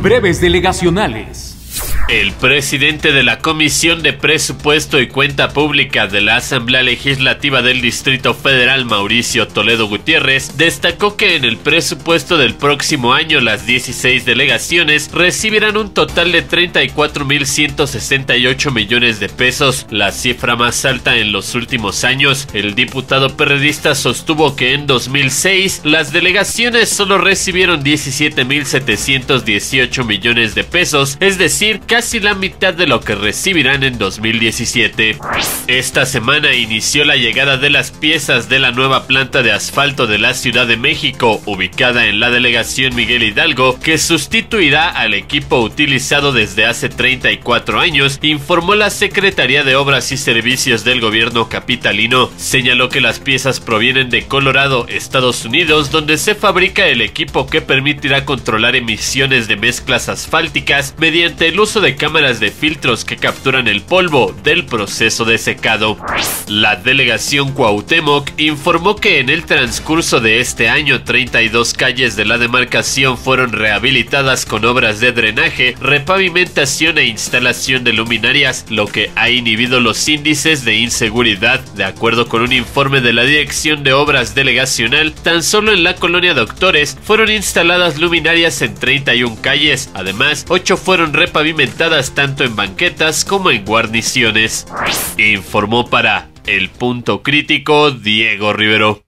Breves delegacionales. El presidente de la Comisión de Presupuesto y Cuenta Pública de la Asamblea Legislativa del Distrito Federal, Mauricio Toledo Gutiérrez, destacó que en el presupuesto del próximo año las 16 delegaciones recibirán un total de 34.168 millones de pesos, la cifra más alta en los últimos años. El diputado perredista sostuvo que en 2006 las delegaciones solo recibieron 17.718 millones de pesos, es decir, casi casi la mitad de lo que recibirán en 2017. Esta semana inició la llegada de las piezas de la nueva planta de asfalto de la Ciudad de México, ubicada en la delegación Miguel Hidalgo, que sustituirá al equipo utilizado desde hace 34 años, informó la Secretaría de Obras y Servicios del gobierno capitalino. Señaló que las piezas provienen de Colorado, Estados Unidos, donde se fabrica el equipo que permitirá controlar emisiones de mezclas asfálticas mediante el uso de cámaras de filtros que capturan el polvo del proceso de secado. La delegación Cuauhtémoc informó que en el transcurso de este año 32 calles de la demarcación fueron rehabilitadas con obras de drenaje, repavimentación e instalación de luminarias, lo que ha inhibido los índices de inseguridad. De acuerdo con un informe de la Dirección de Obras Delegacional, tan solo en la colonia Doctores fueron instaladas luminarias en 31 calles, además 8 fueron repavimentadas tanto en banquetas como en guarniciones. Informó para El Punto Crítico Diego Rivero.